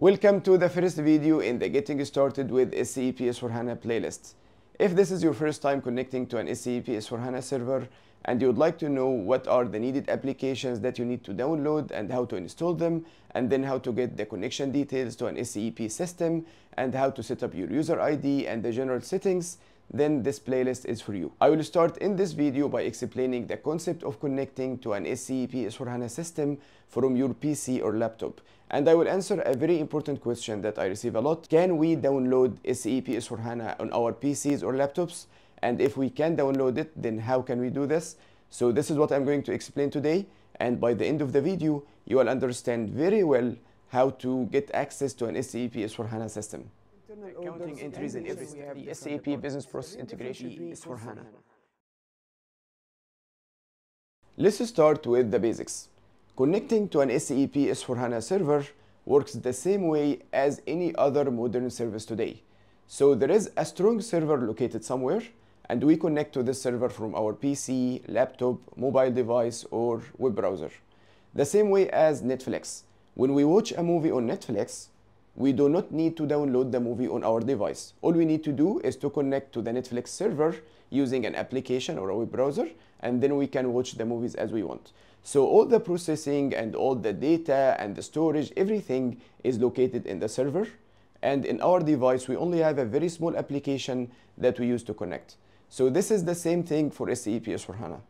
Welcome to the first video in the Getting Started with SAP S4HANA playlist. If this is your first time connecting to an SAP S4HANA server and you would like to know what are the needed applications that you need to download and how to install them and then how to get the connection details to an SAP system and how to set up your user ID and the general settings, then this playlist is for you. I will start in this video by explaining the concept of connecting to an SAP S4HANA system from your PC or laptop. And I will answer a very important question that I receive a lot. Can we download SAP S4HANA on our PCs or laptops? And if we can download it, then how can we do this? So this is what I'm going to explain today. And by the end of the video, you will understand very well how to get access to an SAP S4HANA system. Accounting entries and everything. The SAP Business Process Integration S4HANA. Let's start with the basics. Connecting to an SAP S4HANA server works the same way as any other modern service today. So there is a strong server located somewhere and we connect to this server from our PC, laptop, mobile device or web browser. The same way as Netflix. When we watch a movie on Netflix, we do not need to download the movie on our device. All we need to do is to connect to the Netflix server using an application or a web browser, and then we can watch the movies as we want. So all the processing and all the data and the storage, everything is located in the server. And in our device, we only have a very small application that we use to connect. So this is the same thing for SAP S4HANA.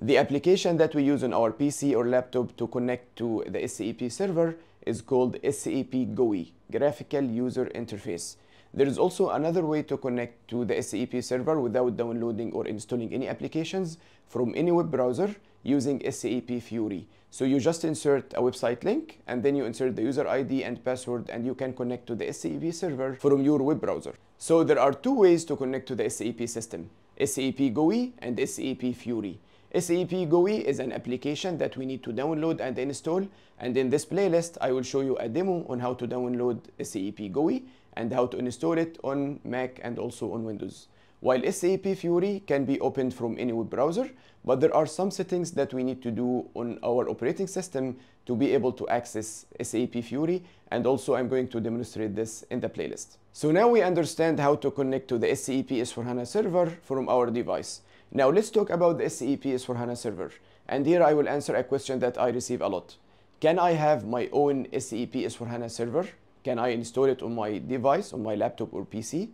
The application that we use on our PC or laptop to connect to the SAP server is called SAP GUI, Graphical User Interface. There is also another way to connect to the SAP server without downloading or installing any applications from any web browser using SAP Fiori. So you just insert a website link and then you insert the user ID and password and you can connect to the SAP server from your web browser. So there are two ways to connect to the SAP system, SAP GUI and SAP Fiori. SAP GUI is an application that we need to download and install and in this playlist I will show you a demo on how to download SAP GUI and how to install it on Mac and also on Windows. While SAP Fiori can be opened from any web browser, but there are some settings that we need to do on our operating system to be able to access SAP Fiori and also I'm going to demonstrate this in the playlist. So now we understand how to connect to the SAP S4HANA server from our device. Now let's talk about the SAP S4HANA server. And here I will answer a question that I receive a lot. Can I have my own SAP S4HANA server? Can I install it on my device, on my laptop or PC?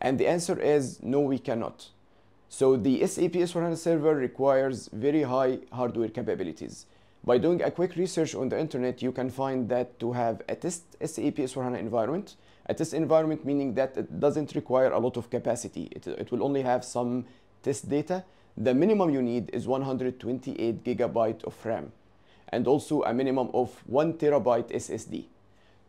And the answer is no, we cannot. So the SAP S4HANA server requires very high hardware capabilities. By doing a quick research on the internet, you can find that to have a test SAP S4HANA environment, a test environment meaning that it doesn't require a lot of capacity. It, it will only have some test data. The minimum you need is 128 gigabyte of RAM and also a minimum of 1 terabyte SSD.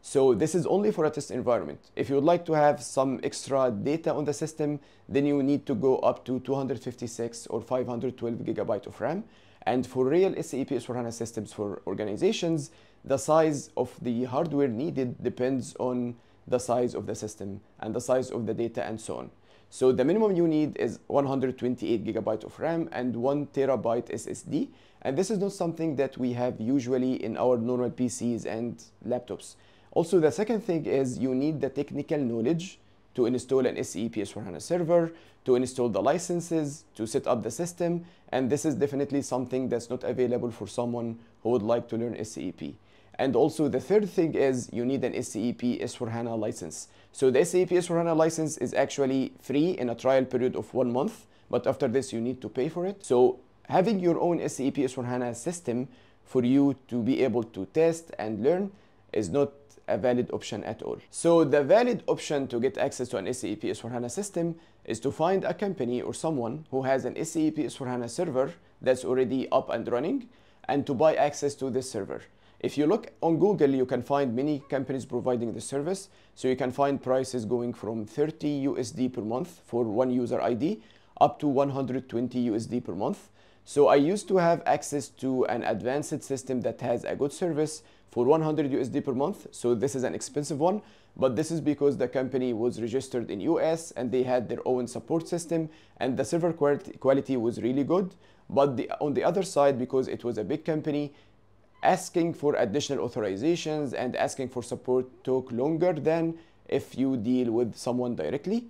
So this is only for a test environment. If you would like to have some extra data on the system, then you need to go up to 256 or 512 gigabyte of RAM. And for real SAP S4HANA systems for organizations, the size of the hardware needed depends on the size of the system and the size of the data and so on. So the minimum you need is 128 gigabyte of RAM and 1 terabyte SSD. And this is not something that we have usually in our normal PCs and laptops. Also, the second thing is you need the technical knowledge to install an SAP S4HANA server, to install the licenses, to set up the system, and this is definitely something that's not available for someone who would like to learn SAP. And also the third thing is you need an SAP S4HANA license. So the SAP S4HANA license is actually free in a trial period of one month, but after this you need to pay for it. So having your own SAP S4HANA system for you to be able to test and learn is not a valid option at all. So the valid option to get access to an SAP S4HANA system is to find a company or someone who has an SAP S4HANA server that's already up and running and to buy access to this server. If you look on Google, you can find many companies providing the service. So you can find prices going from 30 USD per month for one user ID up to 120 USD per month. So I used to have access to an advanced system that has a good service for 100 USD per month. So this is an expensive one, but this is because the company was registered in US and they had their own support system and the server quality was really good. But the, on the other side, because it was a big company, asking for additional authorizations and asking for support took longer than if you deal with someone directly.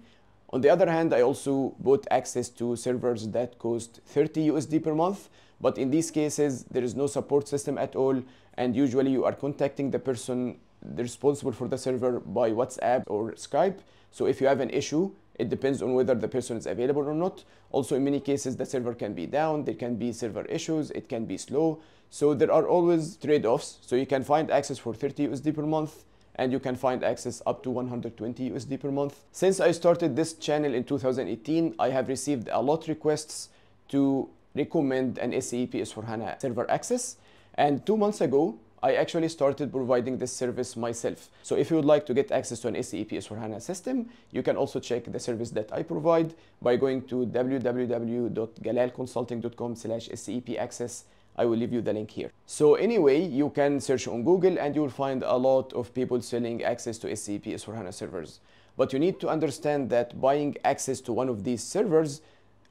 On the other hand, I also bought access to servers that cost 30 USD per month, but in these cases, there is no support system at all, and usually you are contacting the person responsible for the server by WhatsApp or Skype. So if you have an issue, it depends on whether the person is available or not. Also, in many cases, the server can be down, there can be server issues, it can be slow. So there are always trade-offs. So you can find access for 30 USD per month, and you can find access up to 120 USD per month. Since I started this channel in 2018, I have received a lot requests to recommend an SAP S4HANA server access. And two months ago, I actually started providing this service myself. So if you would like to get access to an SAP S4HANA system, you can also check the service that I provide by going to www.galalconsulting.com slash access I will leave you the link here. So anyway, you can search on Google and you will find a lot of people selling access to SAP S4HANA servers. But you need to understand that buying access to one of these servers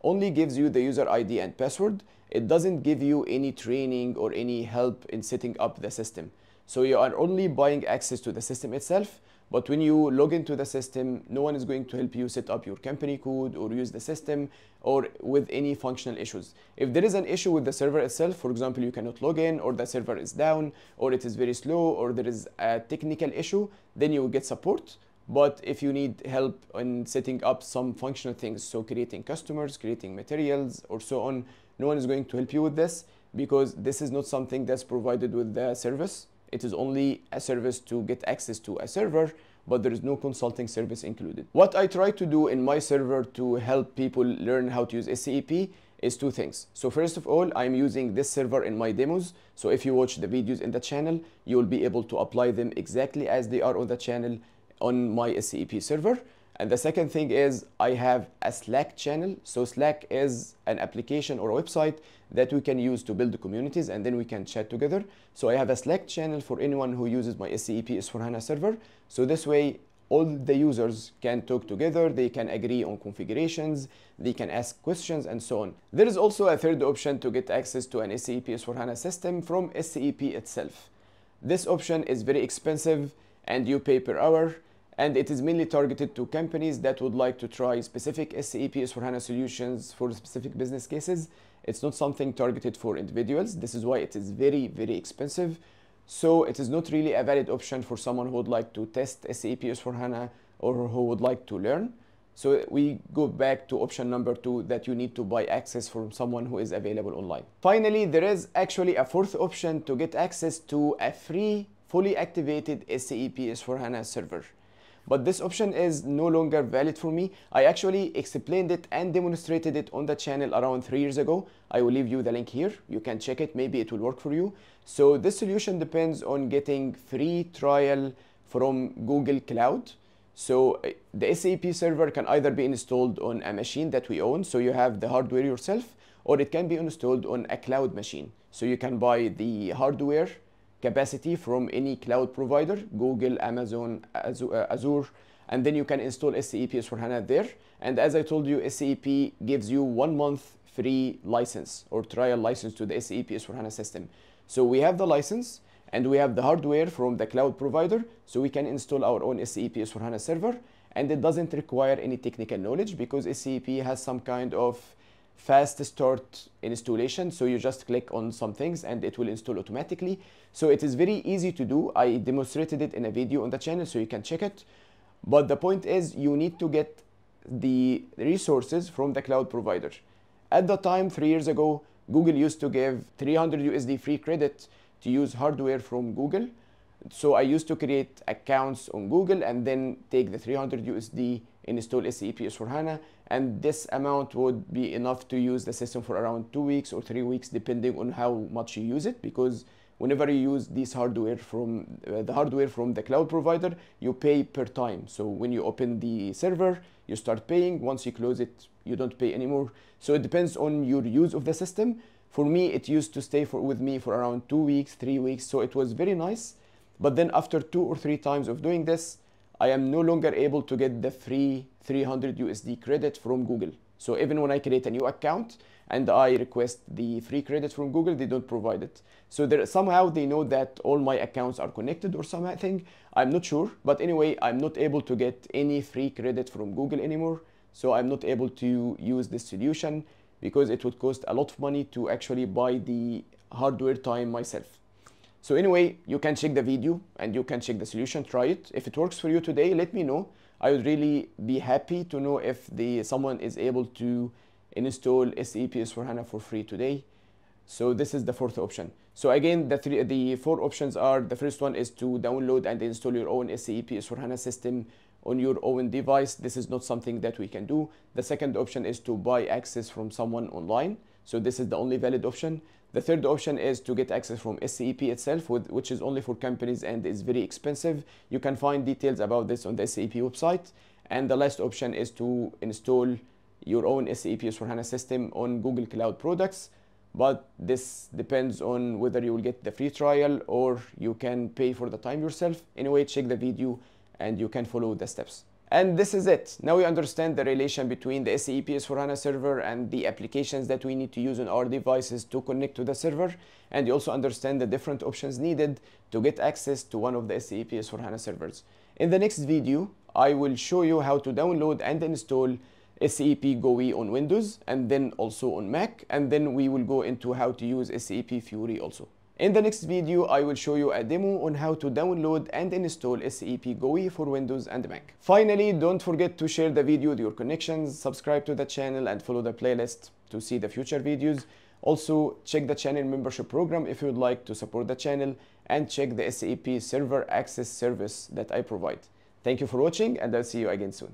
only gives you the user ID and password. It doesn't give you any training or any help in setting up the system. So you are only buying access to the system itself, but when you log into the system, no one is going to help you set up your company code or use the system or with any functional issues. If there is an issue with the server itself, for example, you cannot log in or the server is down or it is very slow or there is a technical issue, then you will get support. But if you need help in setting up some functional things, so creating customers, creating materials, or so on, no one is going to help you with this because this is not something that's provided with the service. It is only a service to get access to a server, but there is no consulting service included. What I try to do in my server to help people learn how to use SAP is two things. So first of all, I'm using this server in my demos. So if you watch the videos in the channel, you will be able to apply them exactly as they are on the channel on my SAP server. And the second thing is I have a Slack channel. So Slack is an application or a website that we can use to build communities and then we can chat together. So I have a Slack channel for anyone who uses my SAP S4HANA server. So this way all the users can talk together, they can agree on configurations, they can ask questions and so on. There is also a third option to get access to an SAP S4HANA system from SAP itself. This option is very expensive and you pay per hour and it is mainly targeted to companies that would like to try specific SAP S4HANA solutions for specific business cases. It's not something targeted for individuals. This is why it is very, very expensive. So it is not really a valid option for someone who would like to test SAP S4HANA or who would like to learn. So we go back to option number two that you need to buy access from someone who is available online. Finally, there is actually a fourth option to get access to a free, fully activated SAP S4HANA server but this option is no longer valid for me. I actually explained it and demonstrated it on the channel around three years ago. I will leave you the link here. You can check it. Maybe it will work for you. So this solution depends on getting free trial from Google Cloud. So uh, the SAP server can either be installed on a machine that we own, so you have the hardware yourself, or it can be installed on a cloud machine. So you can buy the hardware capacity from any cloud provider, Google, Amazon, uh, Azure, and then you can install SAP S4HANA there. And as I told you, SAP gives you one month free license or trial license to the SAP S4HANA system. So we have the license and we have the hardware from the cloud provider, so we can install our own SAP S4HANA server, and it doesn't require any technical knowledge because SAP has some kind of fast start installation. So you just click on some things and it will install automatically. So it is very easy to do. I demonstrated it in a video on the channel so you can check it. But the point is you need to get the resources from the cloud provider. At the time three years ago google used to give 300 usd free credit to use hardware from google. So i used to create accounts on google and then take the 300 usd install SAP S4HANA and this amount would be enough to use the system for around two weeks or three weeks depending on how much you use it because whenever you use this hardware from uh, the hardware from the cloud provider you pay per time. So when you open the server you start paying. Once you close it you don't pay anymore. So it depends on your use of the system. For me it used to stay for, with me for around two weeks three weeks so it was very nice. But then after two or three times of doing this I am no longer able to get the free 300 USD credit from Google So even when I create a new account and I request the free credit from Google, they don't provide it. So there, somehow they know that all my accounts are connected or something. I'm not sure, but anyway, I'm not able to get any free credit from Google anymore. So I'm not able to use this solution because it would cost a lot of money to actually buy the hardware time myself. So anyway, you can check the video and you can check the solution, try it. If it works for you today, let me know. I would really be happy to know if the someone is able to install SAP S4HANA for free today. So this is the fourth option. So again, the three, the four options are, the first one is to download and install your own SAP S4HANA system on your own device. This is not something that we can do. The second option is to buy access from someone online. So this is the only valid option. The third option is to get access from SAP itself, with, which is only for companies and is very expensive. You can find details about this on the SAP website. And the last option is to install your own SAP S4HANA system on Google Cloud products. But this depends on whether you will get the free trial or you can pay for the time yourself. Anyway, check the video and you can follow the steps. And this is it. Now we understand the relation between the SAP S4HANA server and the applications that we need to use on our devices to connect to the server. And you also understand the different options needed to get access to one of the SAP S4HANA servers. In the next video, I will show you how to download and install SAP GUI on Windows and then also on Mac. And then we will go into how to use SAP Fiori also. In the next video, I will show you a demo on how to download and install SAP GUI for Windows and Mac. Finally, don't forget to share the video with your connections, subscribe to the channel and follow the playlist to see the future videos. Also, check the channel membership program if you would like to support the channel and check the SAP server access service that I provide. Thank you for watching and I'll see you again soon.